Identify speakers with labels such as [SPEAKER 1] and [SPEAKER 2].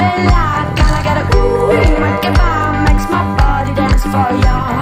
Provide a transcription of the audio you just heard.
[SPEAKER 1] Carmela, can I get a ooh? My makes my body dance for you.